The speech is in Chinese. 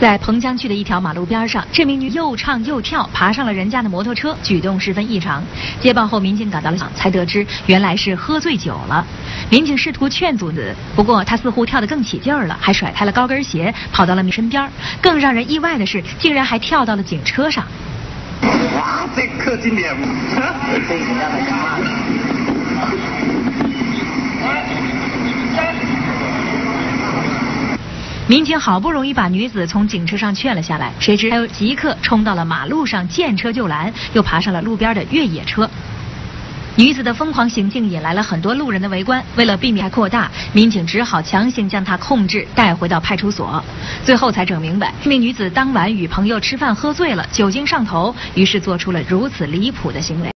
在彭江区的一条马路边上，这名女又唱又跳，爬上了人家的摩托车，举动十分异常。接报后，民警赶到了场，才得知原来是喝醉酒了。民警试图劝阻子，不过她似乎跳得更起劲儿了，还甩开了高跟鞋，跑到了你身边。更让人意外的是，竟然还跳到了警车上。哇，这可真亮！民警好不容易把女子从警车上劝了下来，谁知她又即刻冲到了马路上，见车就拦，又爬上了路边的越野车。女子的疯狂行径引来了很多路人的围观，为了避免扩大，民警只好强行将她控制，带回到派出所。最后才整明白，这名女子当晚与朋友吃饭喝醉了，酒精上头，于是做出了如此离谱的行为。